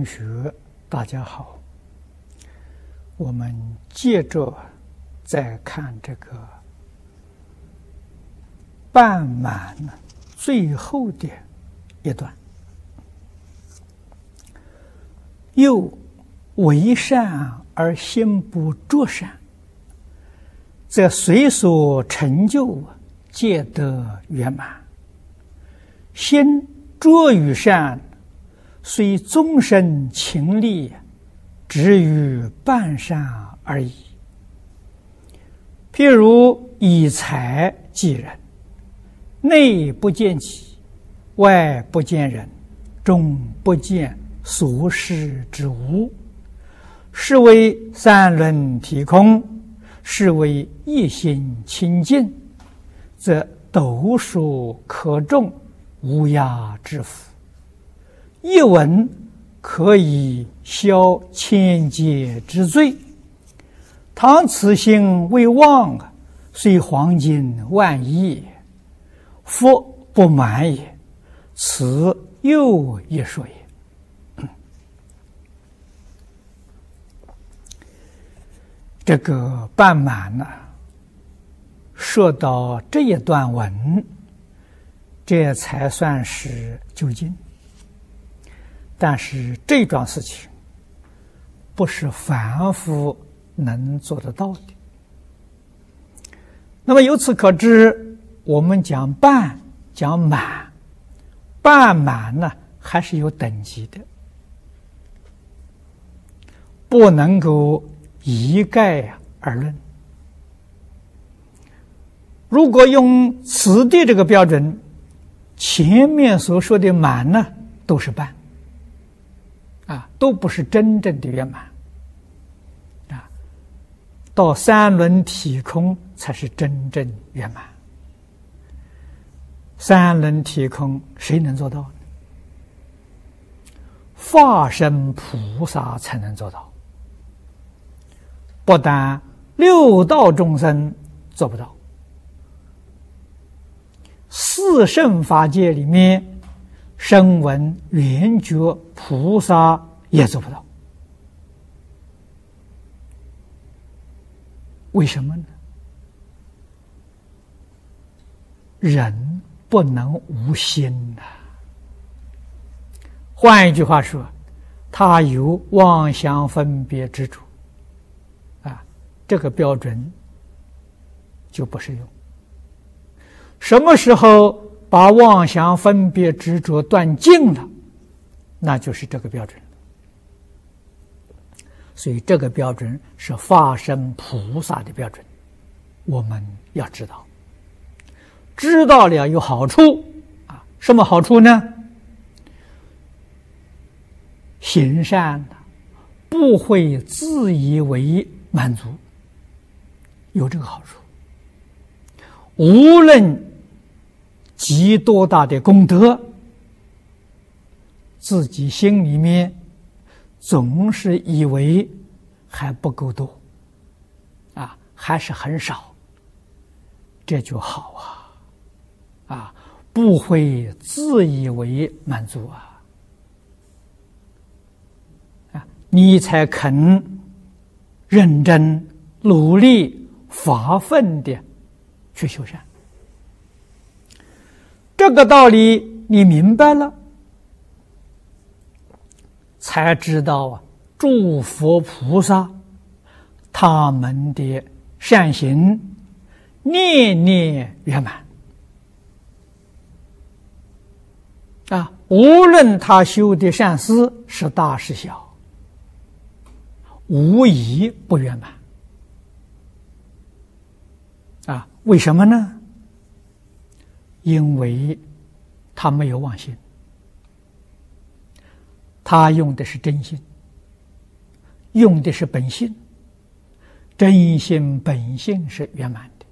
同学，大家好。我们接着再看这个半满最后的一段。又为善而心不着善，则随所成就皆得圆满。心着于善。虽终身勤力，只于半善而已。譬如以财济人，内不见己，外不见人，中不见所施之物，是为三轮体空，是为一心清净，则斗数可种，无涯之福。一文可以消千劫之罪。唐此心未忘啊，虽黄金万亿，福不满也。此又一说也。这个半满呢，说到这一段文，这才算是究竟。但是这桩事情不是凡夫能做得到的。那么由此可知，我们讲半讲满，半满呢还是有等级的，不能够一概而论。如果用此地这个标准，前面所说的满呢都是半。啊，都不是真正的圆满，啊，到三轮体空才是真正圆满。三轮体空谁能做到？化身菩萨才能做到。不但六道众生做不到，四圣法界里面。声闻缘觉菩萨也做不到，为什么呢？人不能无心呐。换一句话说，他有妄想分别之处，啊，这个标准就不适用。什么时候？把妄想分别执着断尽了，那就是这个标准。所以这个标准是化身菩萨的标准，我们要知道，知道了有好处啊！什么好处呢？行善的不会自以为满足，有这个好处。无论。积多大的功德，自己心里面总是以为还不够多，啊，还是很少，这就好啊，啊，不会自以为满足啊，啊，你才肯认真努力发奋的去修善。这个道理你明白了，才知道啊！诸佛菩萨他们的善行念念圆满啊，无论他修的善事是大是小，无疑不圆满啊！为什么呢？因为他没有妄心，他用的是真心，用的是本性，真心本性是圆满的，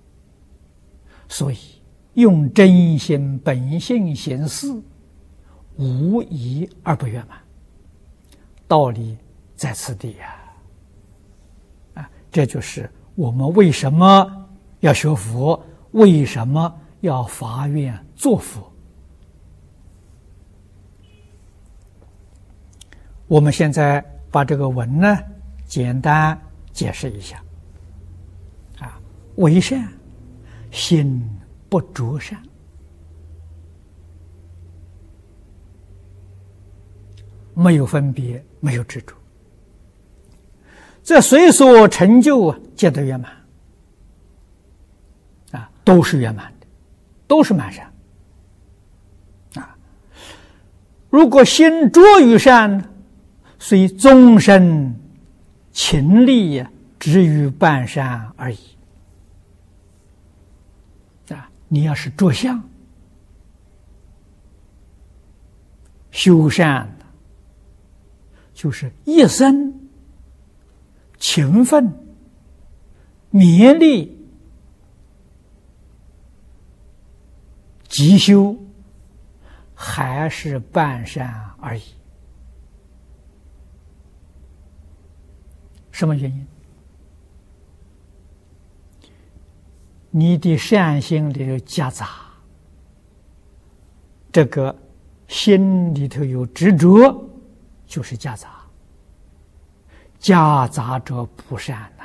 所以用真心本性行事，无疑而不圆满。道理在此地呀，啊，这就是我们为什么要学佛，为什么？要发愿作佛，我们现在把这个文呢简单解释一下。啊，为善，心不着善，没有分别，没有执着，这随所成就啊，皆得圆满。啊，都是圆满的，都是满善。啊，如果心着于善，虽终身勤力，止于半善而已。啊，你要是着相修善，就是一生勤奋勉力。急修还是半善而已，什么原因？你的善心里头夹杂，这个心里头有执着，就是夹杂，夹杂着不善呐，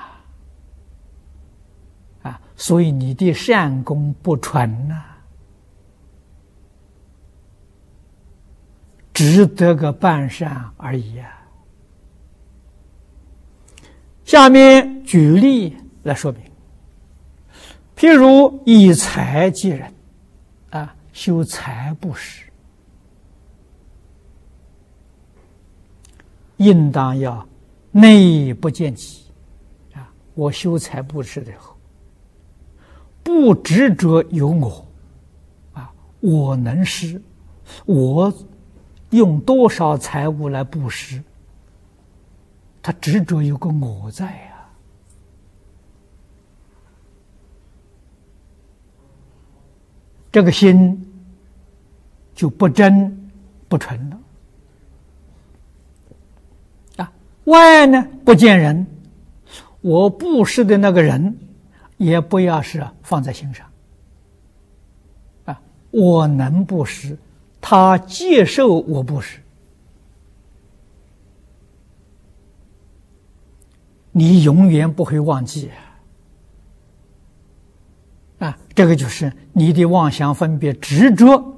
啊，所以你的善功不纯呐。只得个半善而已啊！下面举例来说明，譬如以财济人，啊，修财布施，应当要内不见己啊！我修财布施的时候，不执着有我啊，我能施，我。用多少财物来布施？他执着有个我在呀，这个心就不真不纯了。啊，外呢不见人，我布施的那个人也不要是放在心上。啊，我能布施。他接受我不是，你永远不会忘记啊！这个就是你的妄想分别执着，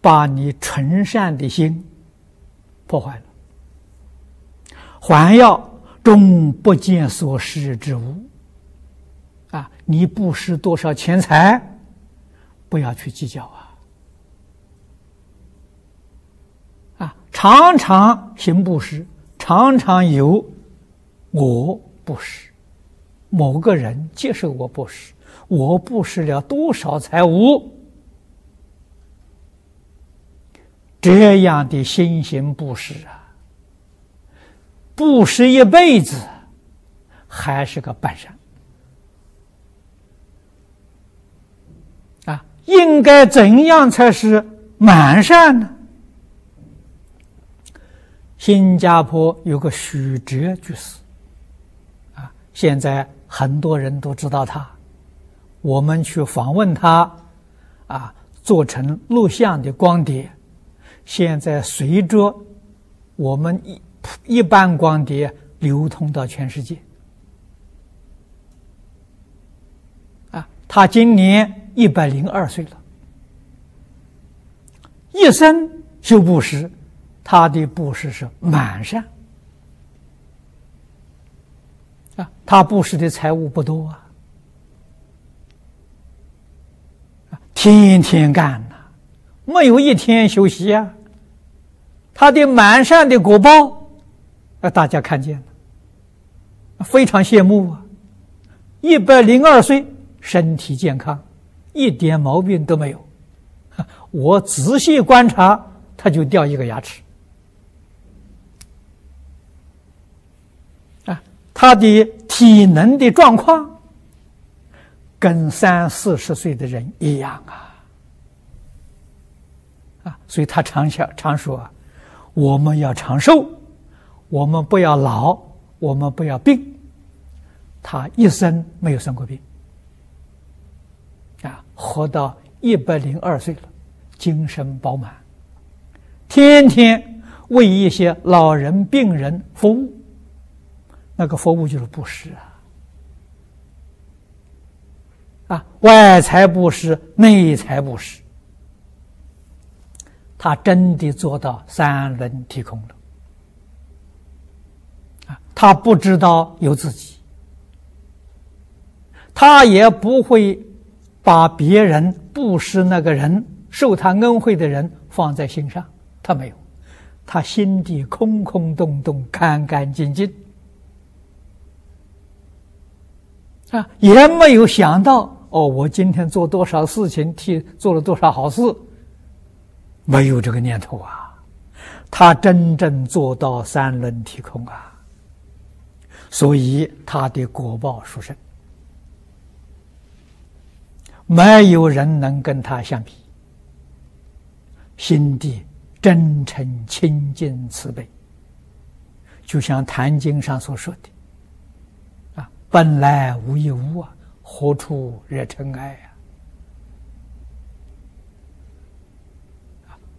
把你纯善的心破坏了。还要终不见所施之物啊！你不施多少钱财，不要去计较啊！常常行布施，常常有我布施，某个人接受我布施，我布施了多少财物？这样的心行布施啊，布施一辈子还是个半善啊！应该怎样才是满善呢？新加坡有个许哲居士，啊，现在很多人都知道他。我们去访问他，啊，做成录像的光碟，现在随着我们一一般光碟流通到全世界。啊，他今年一百零二岁了，一生修布施。他的布施是满善啊，他布施的财物不多啊，天天干呐，没有一天休息啊。他的满善的果报啊，大家看见了，非常羡慕啊。一百零二岁，身体健康，一点毛病都没有。我仔细观察，他就掉一个牙齿。他的体能的状况跟三四十岁的人一样啊，啊，所以他常想常说啊，我们要长寿，我们不要老，我们不要病。他一生没有生过病，啊，活到一百零二岁了，精神饱满，天天为一些老人、病人服务，那个服务就是布施啊！啊，外财布施，内财布施，他真的做到三轮体空了！他不知道有自己，他也不会把别人布施那个人。受他恩惠的人放在心上，他没有，他心底空空洞洞、干干净净，啊，也没有想到哦，我今天做多少事情，替做了多少好事，没有这个念头啊。他真正做到三轮体空啊，所以他的果报殊胜，没有人能跟他相比。心地真诚、清净、慈悲，就像《坛经》上所说的：“，本来无一物啊，何处惹尘埃呀？”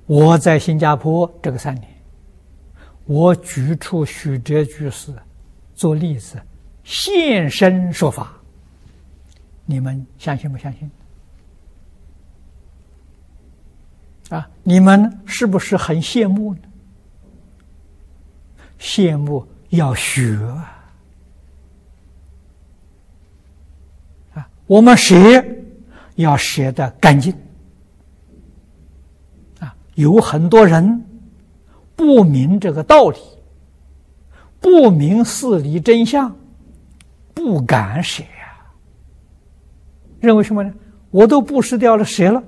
我在新加坡这个三年，我举出许哲居士做例子，现身说法，你们相信不相信？啊，你们是不是很羡慕呢？羡慕要学啊！我们舍要舍得干净啊！有很多人不明这个道理，不明事理真相，不敢舍呀。认为什么呢？我都布施掉了，舍了，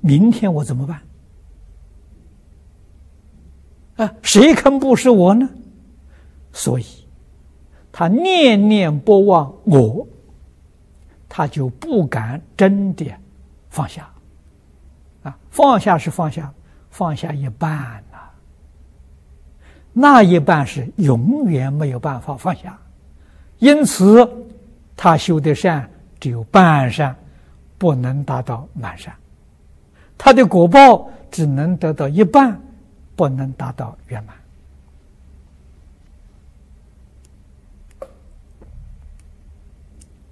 明天我怎么办？啊，谁肯布施我呢？所以，他念念不忘我，他就不敢真的放下。啊，放下是放下，放下一半呐，那一半是永远没有办法放下。因此，他修的善只有半善，不能达到满善，他的果报只能得到一半。不能达到圆满，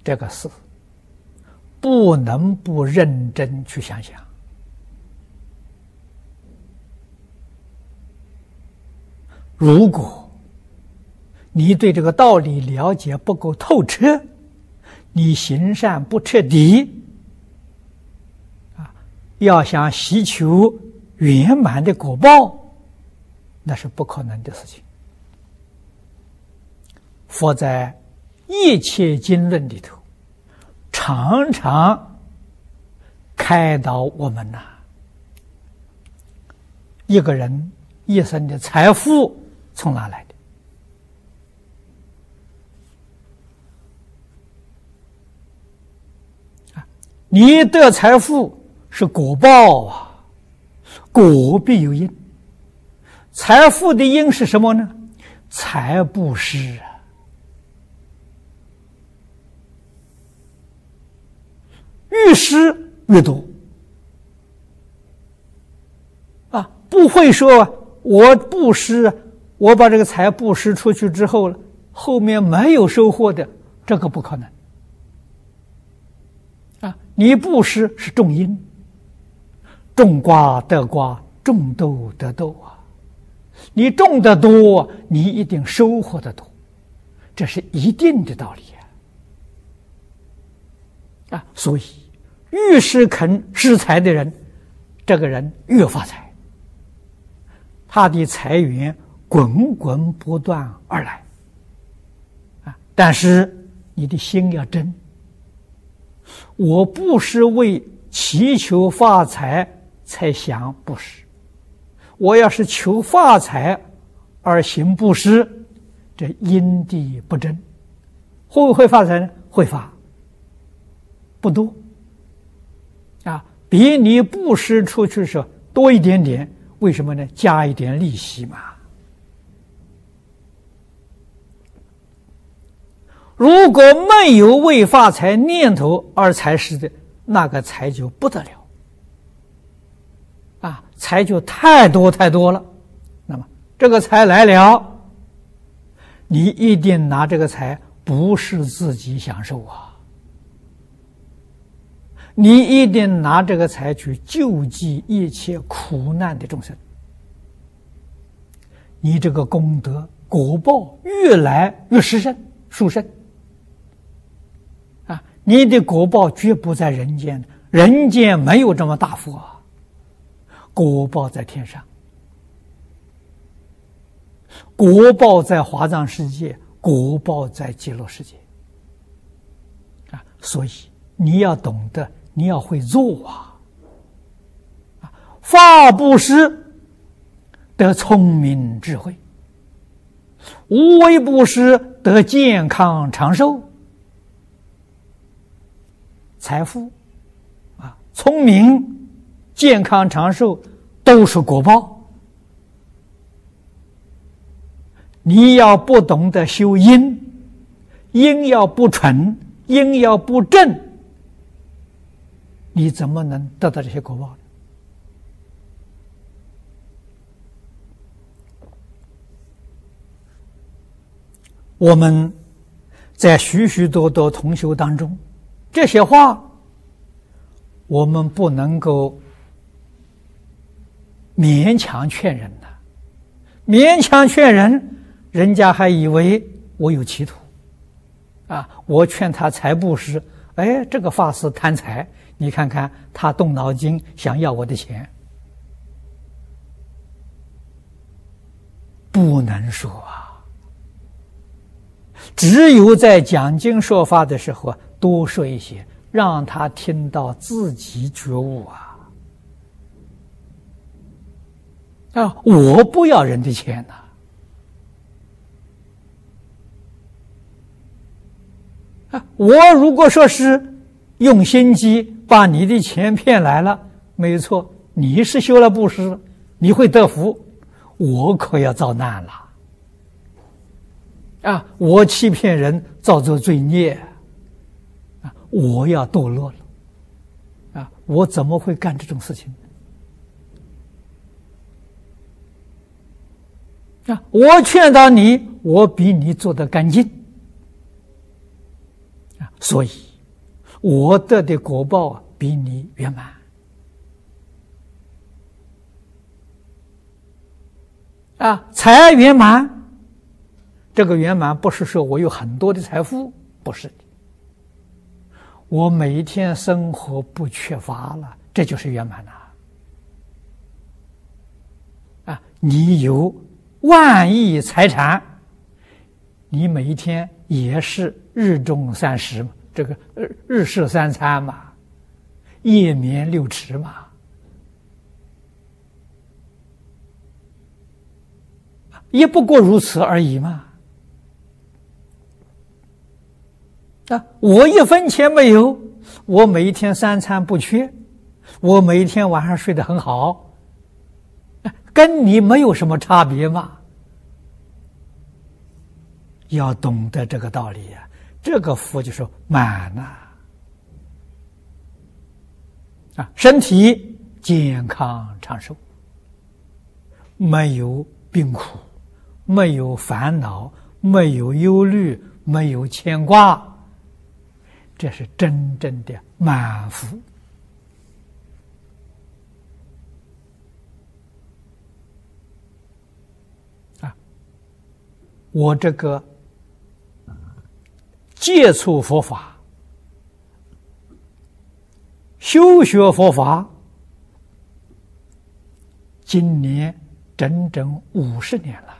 这个是不能不认真去想想。如果你对这个道理了解不够透彻，你行善不彻底，啊，要想祈求圆满的果报。那是不可能的事情。佛在一切经论里头，常常开导我们呐。一个人一生的财富从哪来的？你得财富是果报啊，果必有因。财富的因是什么呢？财布施啊，越施越多啊！不会说我布施，我把这个财布施出去之后了，后面没有收获的，这个不可能啊！你布施是种因，种瓜得瓜，种豆得豆啊！你种的多，你一定收获的多，这是一定的道理啊！啊，所以越是肯施财的人，这个人越发财，他的财源滚滚不断而来啊！但是你的心要真，我不是为祈求发财才想布施。我要是求发财而行布施，这因地不真，会不会发财呢？会发，不多啊，比你布施出去时候多一点点。为什么呢？加一点利息嘛。如果没有为发财念头而财施的，那个财就不得了。啊财就太多太多了，那么这个财来了，你一定拿这个财不是自己享受啊，你一定拿这个财去救济一切苦难的众生，你这个功德果报越来越实胜，殊胜啊！你的果报绝不在人间，人间没有这么大福啊，果报在天上。国报在华藏世界，国报在极乐世界啊！所以你要懂得，你要会做啊！啊，法布施得聪明智慧，无为布施得健康长寿，财富啊，聪明、健康、长寿都是果报。你要不懂得修因，因要不纯，因要不正，你怎么能得到这些果报？我们在许许多多同修当中，这些话我们不能够勉强劝人的，勉强劝人。人家还以为我有企图，啊！我劝他财布施，哎，这个法师贪财，你看看他动脑筋想要我的钱，不能说啊！只有在讲经说法的时候多说一些，让他听到自己觉悟啊！啊，我不要人的钱呐！啊，我如果说是用心机把你的钱骗来了，没错，你是修了布施，你会得福，我可要遭难了。啊，我欺骗人，造作罪孽，啊，我要堕落了，啊，我怎么会干这种事情？啊，我劝导你，我比你做的干净。啊所以，我得的果报比你圆满啊！财圆满，这个圆满不是说我有很多的财富，不是的。我每一天生活不缺乏了，这就是圆满了。啊，你有万亿财产，你每一天也是。日中三食嘛，这个日日食三餐嘛，夜眠六尺嘛，也不过如此而已嘛。啊，我一分钱没有，我每一天三餐不缺，我每一天晚上睡得很好，跟你没有什么差别嘛。要懂得这个道理呀。这个福就是满了啊，身体健康长寿，没有病苦，没有烦恼，没有忧虑，没有牵挂，这是真正的满福啊！我这个。接触佛法、修学佛法，今年整整五十年了。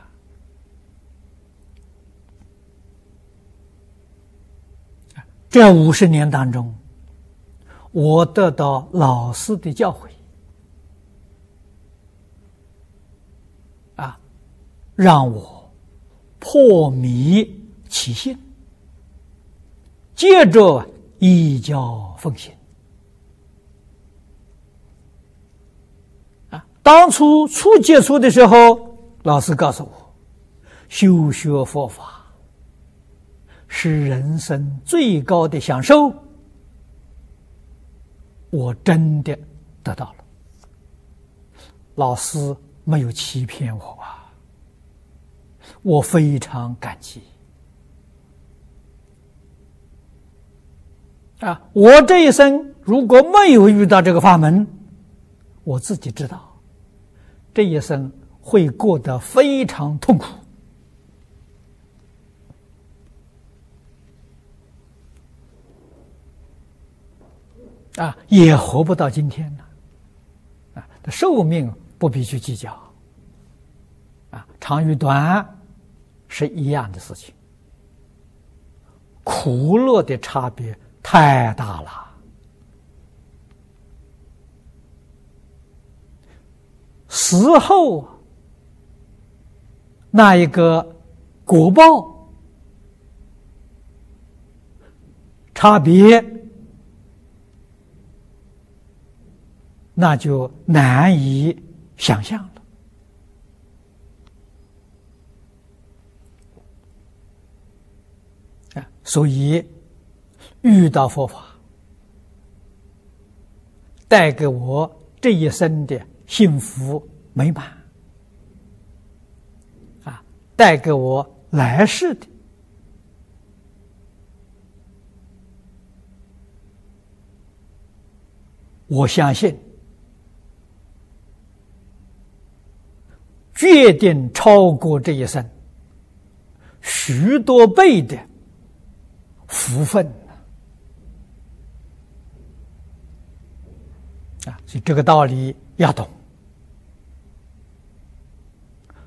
这五十年当中，我得到老师的教诲，啊，让我破迷起信。接着依教奉行啊！当初初接触的时候，老师告诉我，修学佛法是人生最高的享受。我真的得到了，老师没有欺骗我啊！我非常感激。啊，我这一生如果没有遇到这个法门，我自己知道，这一生会过得非常痛苦。啊，也活不到今天呢。啊，寿命不必去计较。啊，长与短是一样的事情，苦乐的差别太大了。死后那一个果报差别。那就难以想象了啊！所以遇到佛法，带给我这一生的幸福美满啊，带给我来世的，我相信。决定超过这一生许多倍的福分啊！所以这个道理要懂，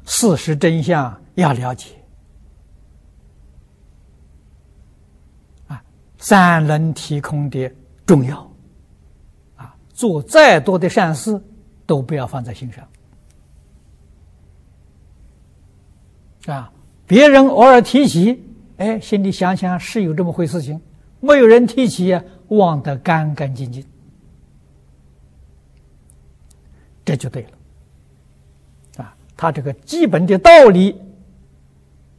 事实真相要了解啊！三轮提空的重要啊！做再多的善事都不要放在心上。啊，别人偶尔提起，哎，心里想想是有这么回事情，没有人提起，忘得干干净净，这就对了。啊，他这个基本的道理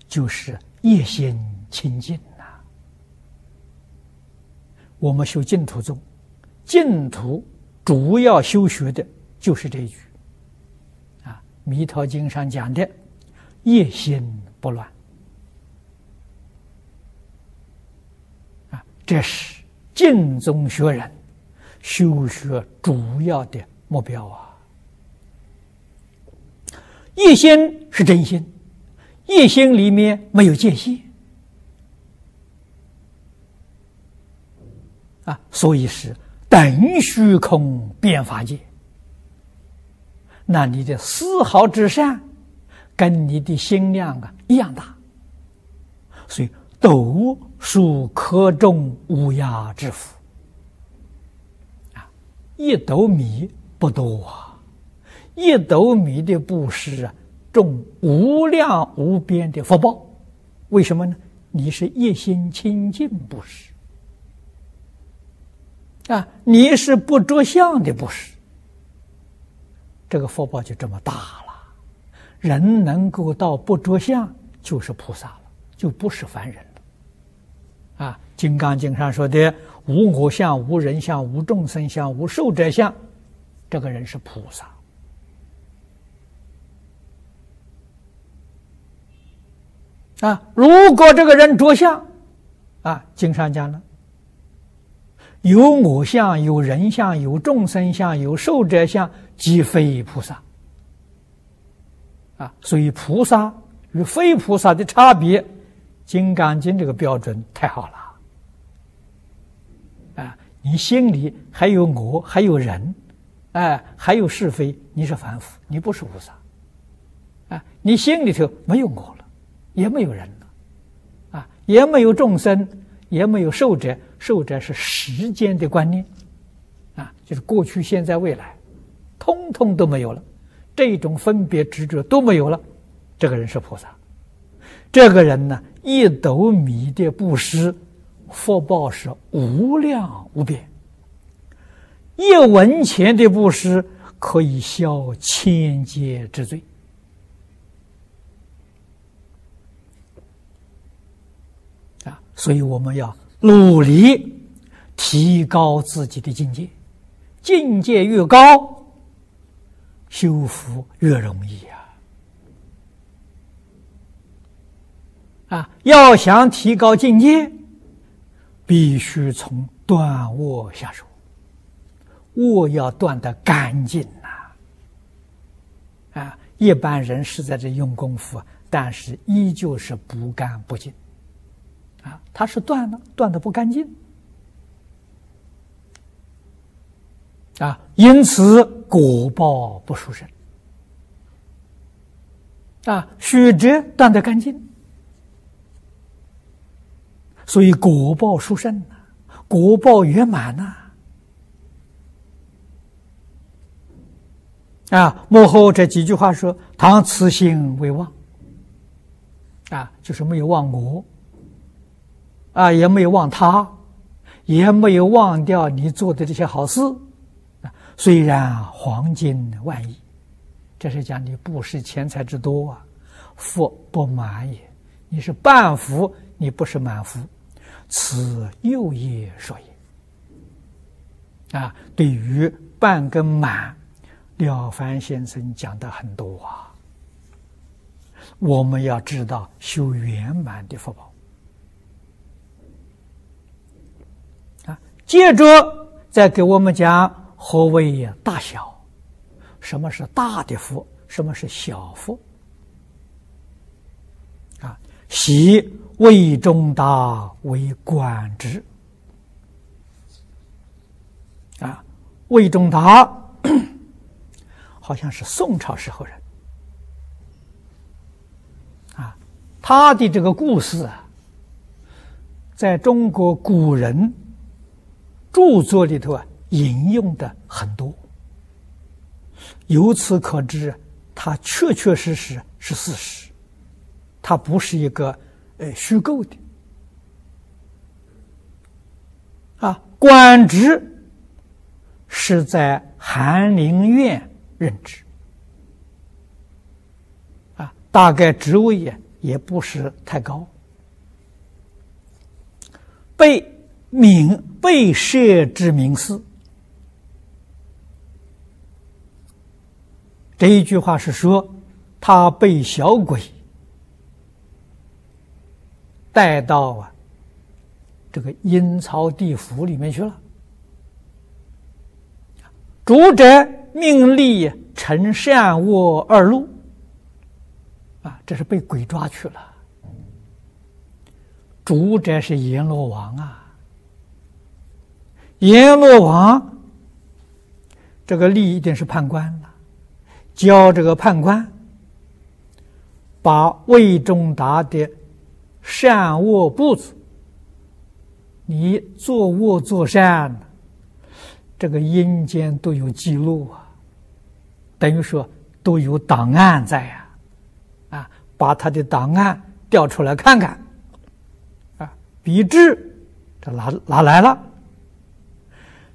就是一心清净呐。我们修净土宗，净土主要修学的就是这一句，啊，《弥陀经》上讲的。一心不乱啊，这是净宗学人修学主要的目标啊。一心是真心，一心里面没有界限啊，所以是等虚空变法界。那你的丝毫之善。跟你的心量啊一样大，所以斗属可种无涯之福啊！一斗米不多啊，一斗米的布施啊，种无量无边的福报。为什么呢？你是一心清净布施啊，你是不着相的布施，这个福报就这么大了。人能够到不着相，就是菩萨了，就不是凡人了。啊，《金刚经》上说的“无我相、无人相、无众生相、无寿者相”，这个人是菩萨。啊，如果这个人着相，啊，经上讲了，有我相、有人相、有众生相、有寿者相，即非菩萨。啊，所以菩萨与非菩萨的差别，《金刚经》这个标准太好了。啊，你心里还有我，还有人，哎，还有是非，你是凡夫，你不是菩萨。啊，你心里头没有我了，也没有人了，啊，也没有众生，也没有寿者，寿者是时间的观念，啊，就是过去、现在、未来，通通都没有了。这种分别执着都没有了，这个人是菩萨。这个人呢，一斗米的布施，福报是无量无边；一文钱的布施，可以消千劫之罪。啊，所以我们要努力提高自己的境界，境界越高。修福越容易啊！啊，要想提高境界，必须从断卧下手，卧要断的干净呐。啊，一般人是在这用功夫，但是依旧是不干不净。啊，他是断了，断的不干净。啊，因此果报不殊胜。啊，须知断得干净，所以果报殊胜呐，果报圆满呐。啊，幕后这几句话说：“唐此心未忘。”啊，就是没有忘我，啊，也没有忘他，也没有忘掉你做的这些好事。啊虽然黄金万亿，这是讲你布施钱财之多啊，福不满也。你是半福，你不是满福，此又业说也。啊，对于半跟满，了凡先生讲的很多啊。我们要知道修圆满的福报接着再给我们讲。何谓大小？什么是大的福？什么是小福？啊，习魏中达为官职。啊，魏忠达 好像是宋朝时候人。啊，他的这个故事啊，在中国古人著作里头啊。引用的很多，由此可知，它确确实实是事实，它不是一个呃虚构的。啊，官职是在翰林院任职，啊，大概职位也也不是太高，被名被设之名士。这一句话是说，他被小鬼带到啊这个阴曹地府里面去了。主者命立陈善卧二路，啊，这是被鬼抓去了。主者是阎罗王啊，阎罗王这个立一定是判官了。教这个判官把魏忠达的善恶步子，你做恶做善，这个阴间都有记录啊，等于说都有档案在呀，啊，把他的档案调出来看看，啊，笔智这拿拿来了，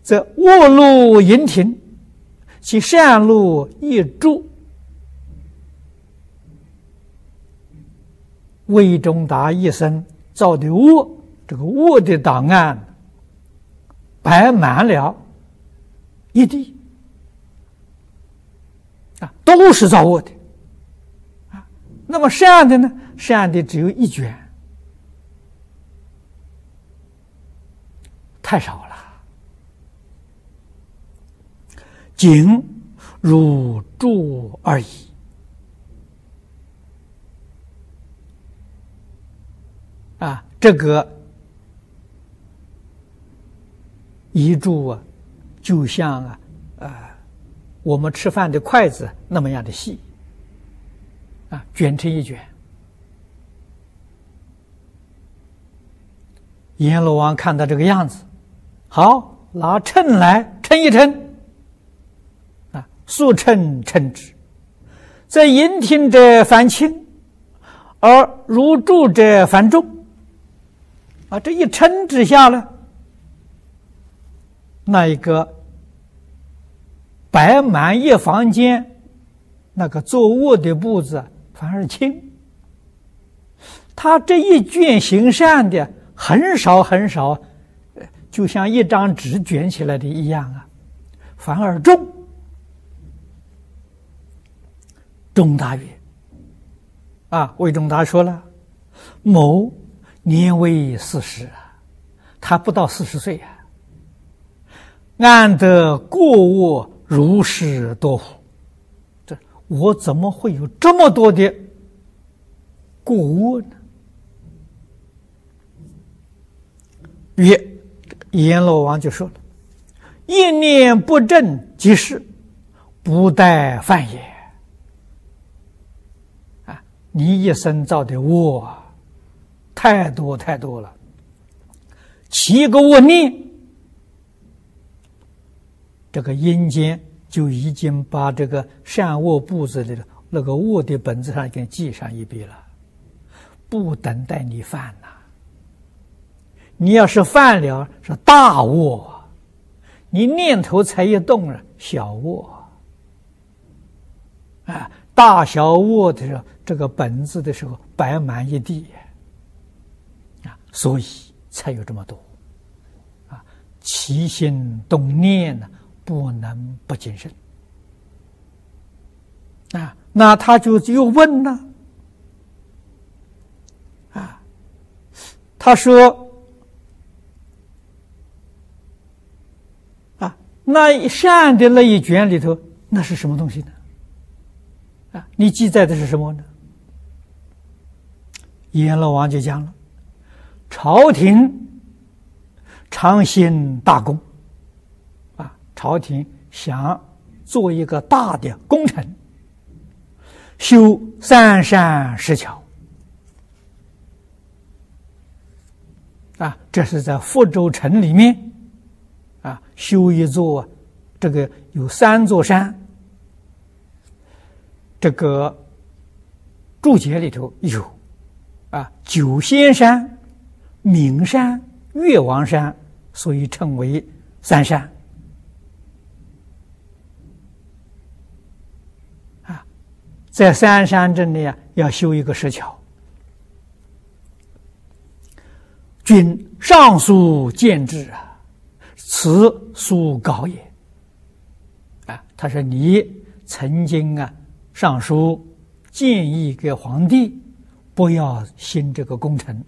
这恶路营庭。其善路一柱，魏忠达一生造的卧，这个卧的档案摆满了一地啊，都是造卧的啊。那么善的呢？善的只有一卷，太少了。仅如注而已啊！这个一柱啊，就像啊，呃，我们吃饭的筷子那么样的细啊，卷成一卷。阎罗王看到这个样子，好，拿秤来称一称。速称称之，在引听者反轻，而入住者反重。啊，这一称之下呢，那一个摆满一房间那个坐卧的步子反而轻。他这一卷行善的很少很少，就像一张纸卷起来的一样啊，反而重。钟大曰：“啊，魏忠达说了，某年为四十，他不到四十岁啊。安得过我如是多乎？这我怎么会有这么多的过恶呢？曰，阎罗王就说了：“一念不正即是，不待犯也。”你一生造的恶太多太多了，七个恶念。这个阴间就已经把这个善恶簿子里的那个恶的本子上给记上一笔了，不等待你犯呐。你要是犯了，是大恶；你念头才一动了，小恶。啊，大小恶的时候，这个本子的时候摆满一地，啊，所以才有这么多。啊，起心动念呢？不能不谨慎啊！那他就又问呢？啊，他说：“啊，那善的那一卷里头，那是什么东西呢？啊，你记载的是什么呢？”阎罗王就讲了：“朝廷常兴大功。”啊朝廷想做一个大的工程，修三山石桥啊，这是在福州城里面啊，修一座这个有三座山，这个注解里头有啊，九仙山、名山、岳王山，所以称为三山啊。在三山镇里啊，要修一个石桥。君上书见之啊，此书稿也。啊，他说你曾经啊上书建议给皇帝不要兴这个工程，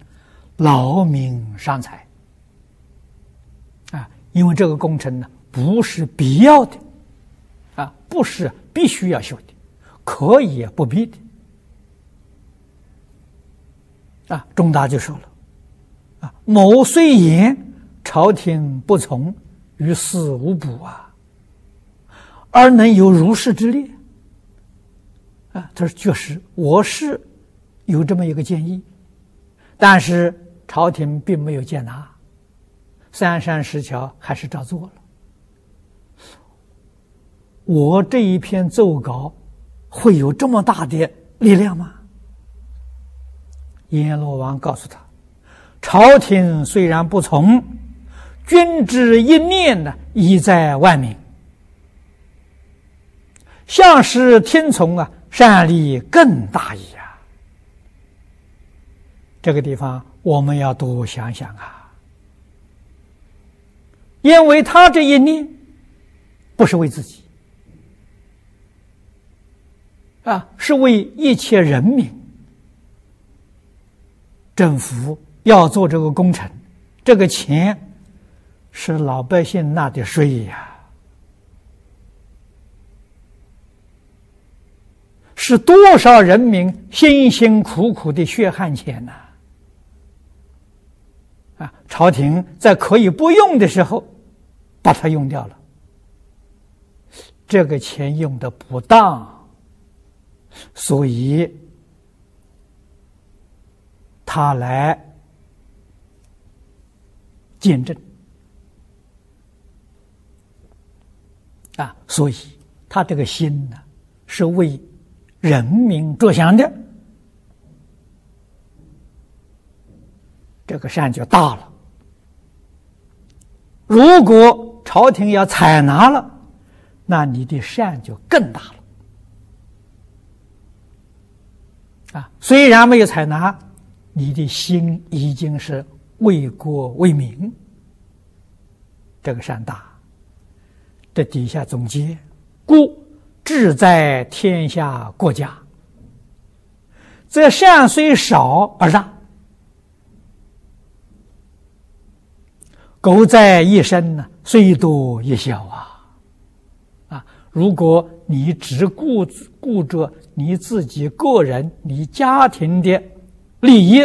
劳民伤财。啊，因为这个工程呢不是必要的，啊，不是必须要修的。可以不必的啊！仲达就说了：“啊，某虽言朝廷不从，于事无补啊，而能有如是之力啊。”他说：“确实，我是有这么一个建议，但是朝廷并没有接纳，三山石桥还是照做了。我这一篇奏稿。”会有这么大的力量吗？阎罗王告诉他：“朝廷虽然不从，君之一念呢，已在万民。向使听从啊，善力更大矣啊！”这个地方我们要多想想啊，因为他这一念不是为自己。啊，是为一切人民，政府要做这个工程，这个钱是老百姓纳的税呀，是多少人民辛辛苦苦的血汗钱呐！啊，朝廷在可以不用的时候，把它用掉了，这个钱用的不当。所以，他来见证啊，所以他这个心呢，是为人民着想的，这个善就大了。如果朝廷要采纳了，那你的善就更大了。啊，虽然没有采纳，你的心已经是为国为民，这个善大。这底下总结：故志在天下国家，则善虽少而让，苟在一身呢，虽多也小啊！啊，如果你只顾顾着你自己个人、你家庭的利益，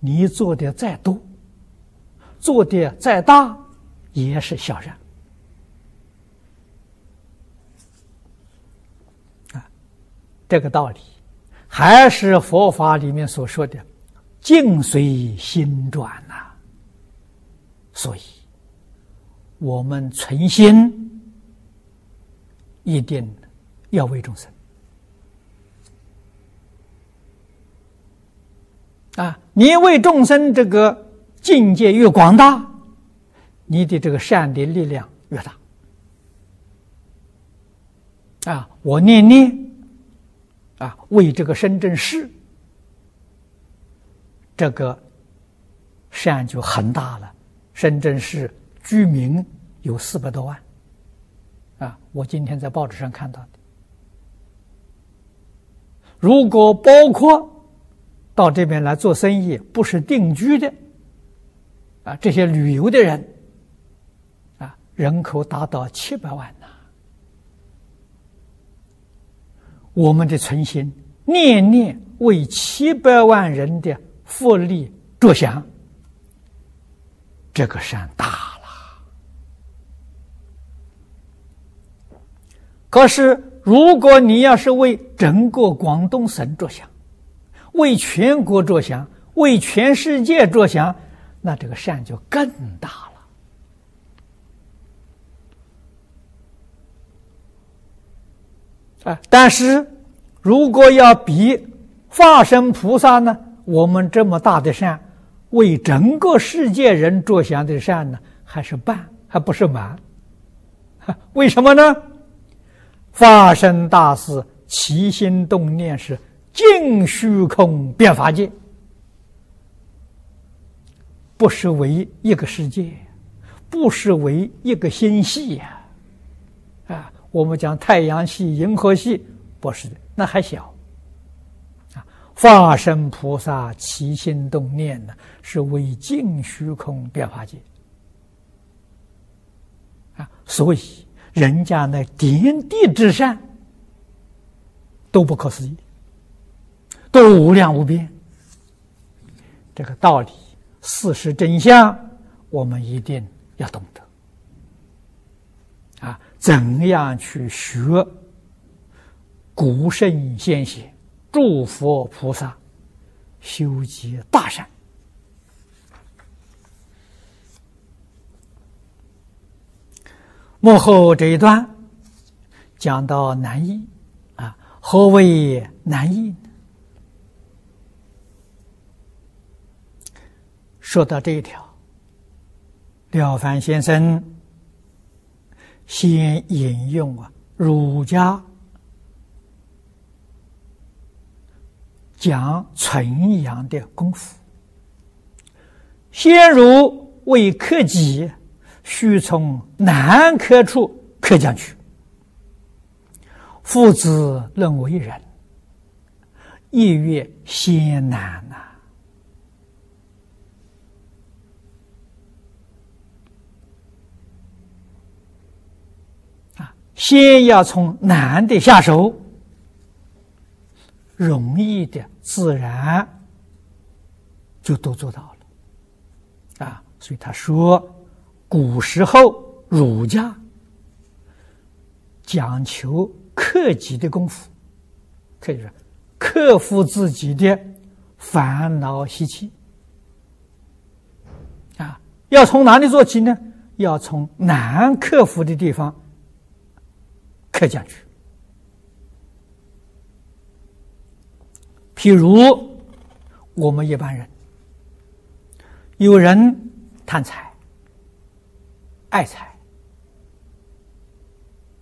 你做的再多，做的再大，也是小人。这个道理还是佛法里面所说的“境随心转”呐。所以，我们存心一定要为众生啊！你为众生这个境界越广大，你的这个善的力量越大啊！我念念啊，为这个深圳市，这个善就很大了。深圳市居民有四百多万，啊，我今天在报纸上看到的。如果包括到这边来做生意，不是定居的，啊，这些旅游的人，啊，人口达到七百万呐。我们的存心，念念为七百万人的福利着想。这个山大了，可是如果你要是为整个广东省着想，为全国着想，为全世界着想，那这个山就更大了。啊！但是如果要比化身菩萨呢，我们这么大的善。为整个世界人着想的善呢，还是半，还不是满？为什么呢？发生大事，起心动念是尽虚空变法界，不是为一个世界，不是为一个星系呀！我们讲太阳系、银河系，不是的，那还小啊。化身菩萨起心动念呢，是为尽虚空变化界啊，所以人家那点滴之善都不可思议，都无量无边。这个道理、事实真相，我们一定要懂得！怎样去学古圣先贤？诸佛菩萨修集大善。幕后这一段讲到难易啊，何为难易？说到这一条，廖凡先生先引用啊儒家。讲纯阳的功夫，先儒为克己，须从难克处克将去。父子论为人，亦曰先难呐！啊，先要从难的下手。容易的，自然就都做到了，啊！所以他说，古时候儒家讲求克己的功夫，可以说克服自己的烦恼习气，啊，要从哪里做起呢？要从难克服的地方克下去。譬如我们一般人，有人贪财、爱财，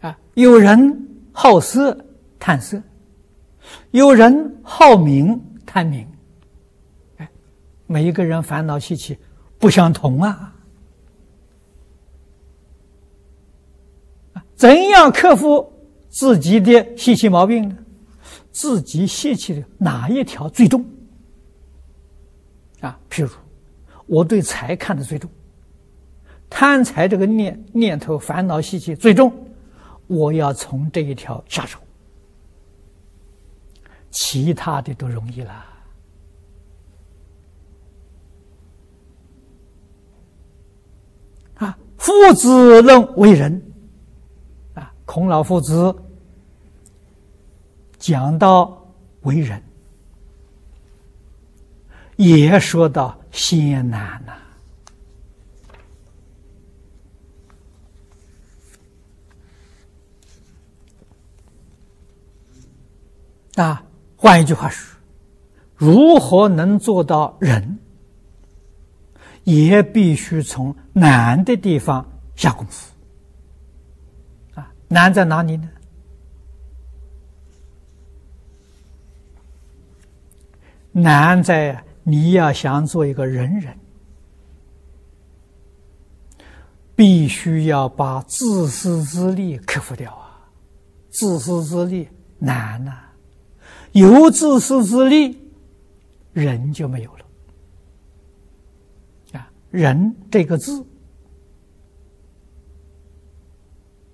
啊，有人好色、贪色，有人好名、贪名，哎，每一个人烦恼习气不相同啊。怎样克服自己的习气毛病呢？自己泄气的哪一条最重？啊，譬如我对财看的最重，贪财这个念念头烦恼习气最重，我要从这一条下手，其他的都容易了。啊，父子论为人，孔老夫子讲到为人，也说到艰难呐。啊，换一句话说，如何能做到人，也必须从难的地方下功夫。难在哪里呢？难在你要想做一个人人，必须要把自私自利克服掉啊！自私自利难呐。有自私自利，人就没有了。啊，人这个字，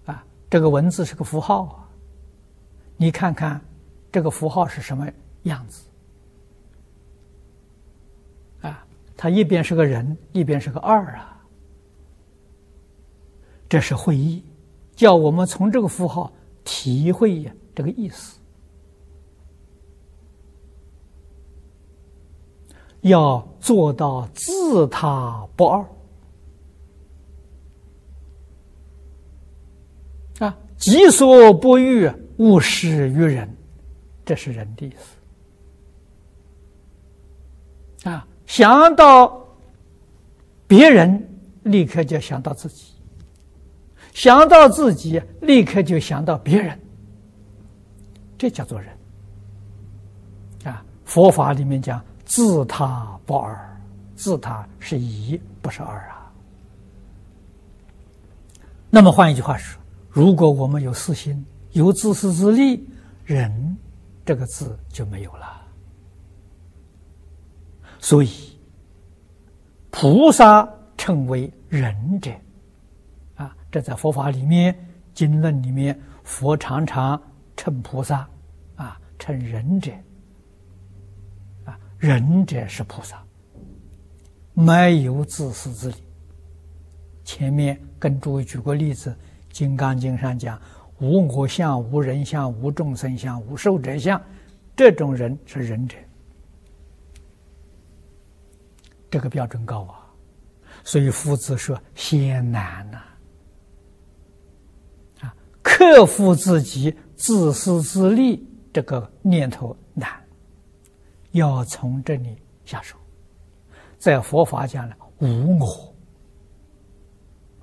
啊，这个文字是个符号啊。你看看这个符号是什么样子？啊，它一边是个人，一边是个二啊。这是会意，叫我们从这个符号体会这个意思。要做到自他不二啊，己所不欲，勿施于人，这是人的意思啊。想到别人，立刻就想到自己；想到自己，立刻就想到别人。这叫做人啊。佛法里面讲。自他不二，自他是一，不是二啊。那么换一句话说，如果我们有私心，有自私自利，人这个字就没有了。所以，菩萨称为仁者，啊，这在佛法里面经论里面，佛常常称菩萨，啊，称仁者。啊仁者是菩萨，没有自私自利。前面跟诸位举过例子，《金刚经》上讲：“无我相，无人相，无众生相，无寿者相。”这种人是仁者，这个标准高啊！所以夫子说：“先难呐，啊，克服自己自私自利这个念头难。”要从这里下手，在佛法讲呢，无我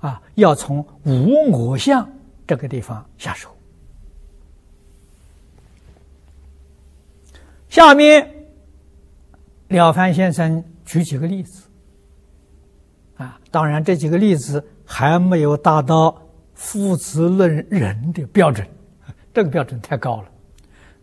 啊，要从无我相这个地方下手。下面，了凡先生举几个例子啊，当然这几个例子还没有达到父子论人的标准，这个标准太高了，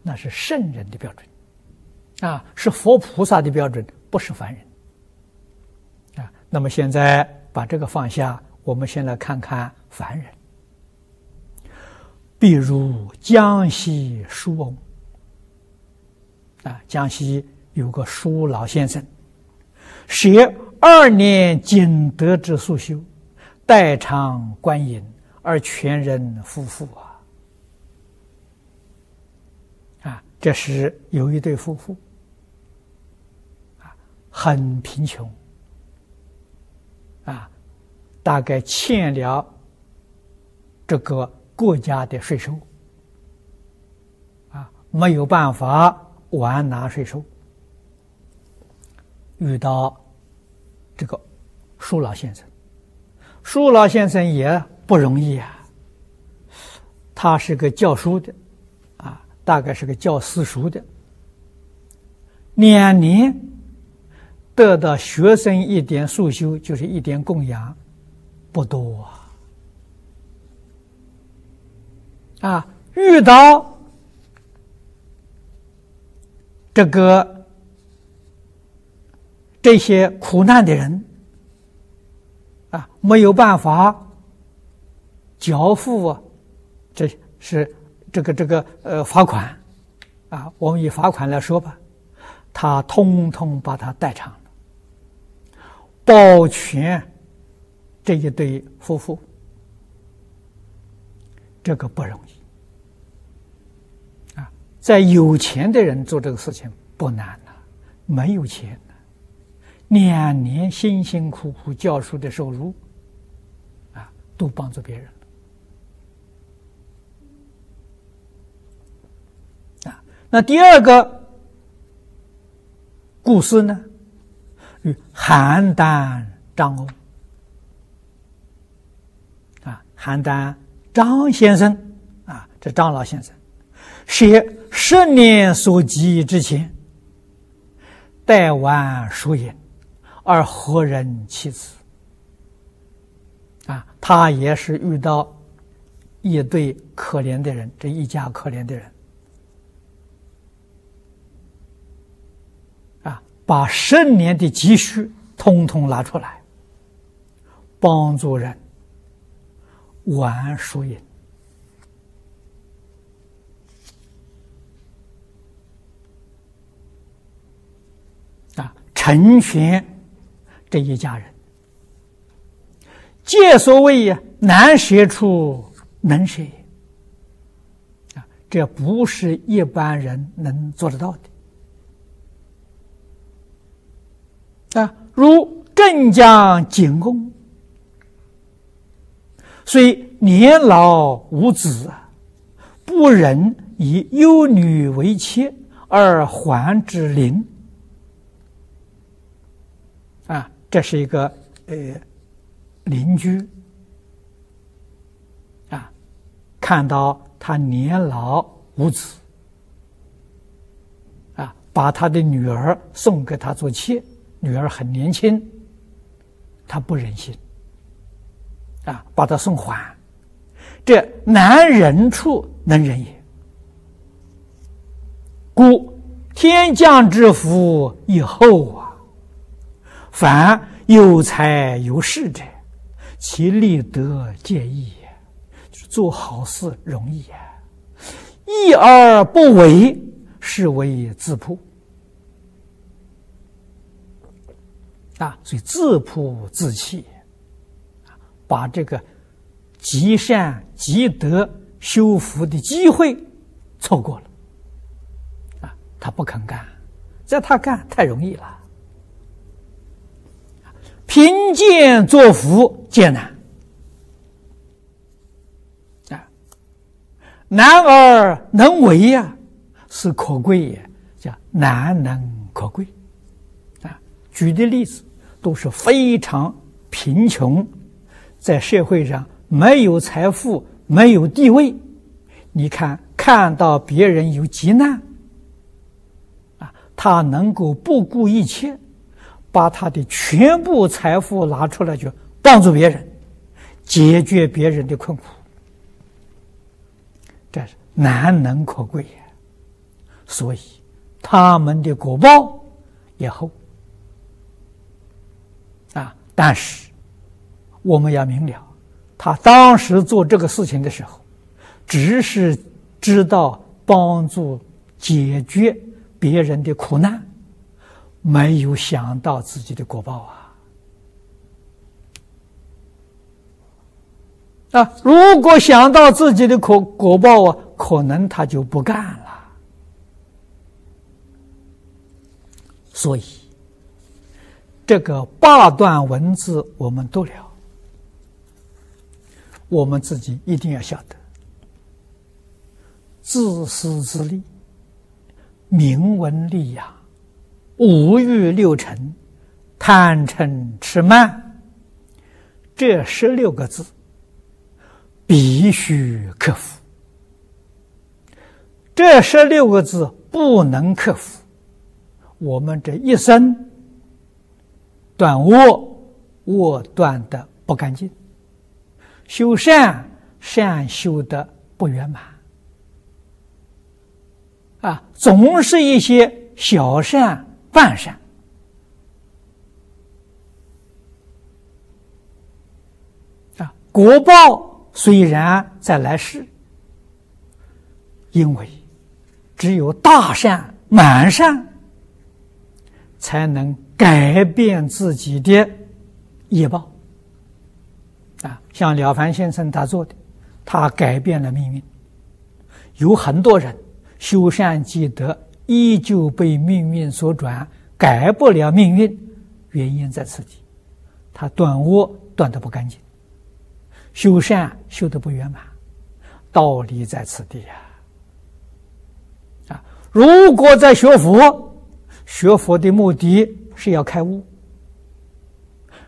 那是圣人的标准。啊，是佛菩萨的标准，不是凡人。啊，那么现在把这个放下，我们先来看看凡人。比如江西书翁，啊，江西有个书老先生，写二年仅得之素修，代偿官银，而全人夫妇啊，啊，这时有一对夫妇。很贫穷，大概欠了这个国家的税收，啊，没有办法完纳税收，遇到这个舒老先生，舒老先生也不容易啊，他是个教书的，啊，大概是个教私塾的，两年。得到学生一点素修，就是一点供养，不多啊！啊，遇到这个这些苦难的人，啊，没有办法交付啊，这是这个这个呃罚款，啊，我们以罚款来说吧，他通通把他代偿了，保全这一对夫妇，这个不容易。啊，在有钱的人做这个事情不难呐，没有钱。两年辛辛苦苦教书的收入，啊，都帮助别人了。啊，那第二个故事呢，与邯郸张欧。啊，邯郸张先生，啊，这张老先生，写十年所及之前，待完书也。而何人其子？啊，他也是遇到一对可怜的人，这一家可怜的人，啊，把十年的积蓄通通拿出来，帮助人玩输赢，啊，成全。这一家人，皆所谓呀，难舍处能舍啊，这不是一般人能做得到的啊。如镇江景公，所以年老无子，不忍以幼女为妾而还之邻。这是一个呃邻居。啊，看到他年老无子。啊，把他的女儿送给他做妾，女儿很年轻，他不忍心。啊，把他送还。这难忍处能忍也，故天降之福以后啊。凡有才有势者，其立德皆易，就是做好事容易啊。易而不为，是为自朴啊。所以自朴自弃，把这个积善积德修福的机会错过了啊。他不肯干，在他干太容易了。贫贱作福艰难啊，难而能为呀，是可贵也，叫难能可贵啊。举的例子都是非常贫穷，在社会上没有财富、没有地位，你看看到别人有急难啊，他能够不顾一切。把他的全部财富拿出来，就帮助别人，解决别人的困苦，这是难能可贵呀。所以他们的果报也厚啊。但是我们要明了，他当时做这个事情的时候，只是知道帮助解决别人的苦难。没有想到自己的果报啊！啊，如果想到自己的果果报啊，可能他就不干了。所以，这个八段文字我们都了，我们自己一定要晓得：自私自利，名闻利养。五欲六尘，贪嗔痴慢，这十六个字必须克服。这十六个字不能克服，我们这一生断恶，恶断的不干净；修善，善修的不圆满。啊，总是一些小善。半善果报虽然在来世，因为只有大善、满善，才能改变自己的业报。像了凡先生他做的，他改变了命运。有很多人修善积德，依旧被命运所转，改不了命运。原因在此地，他断恶断的不干净。修善修的不圆满，道理在此地呀！啊，如果在学佛，学佛的目的是要开悟，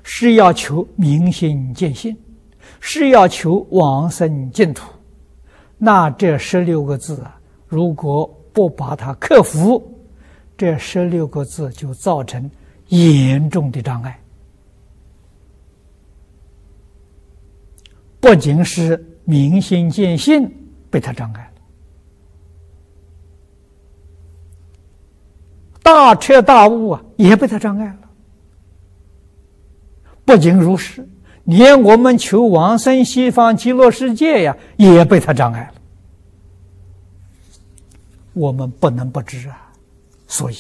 是要求明心见性，是要求往生净土，那这十六个字啊，如果不把它克服，这十六个字就造成严重的障碍。不仅是明心见性被他障碍了，大彻大悟啊也被他障碍了。不仅如是，连我们求往生西方极乐世界呀，也被他障碍了。我们不能不知啊，所以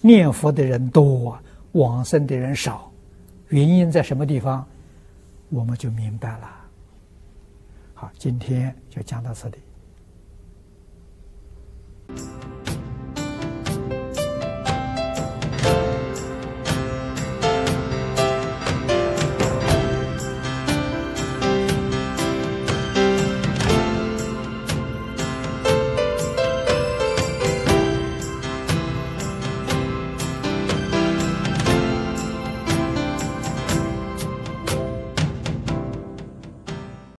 念佛的人多，往生的人少。原因在什么地方？我们就明白了。好，今天就讲到这里。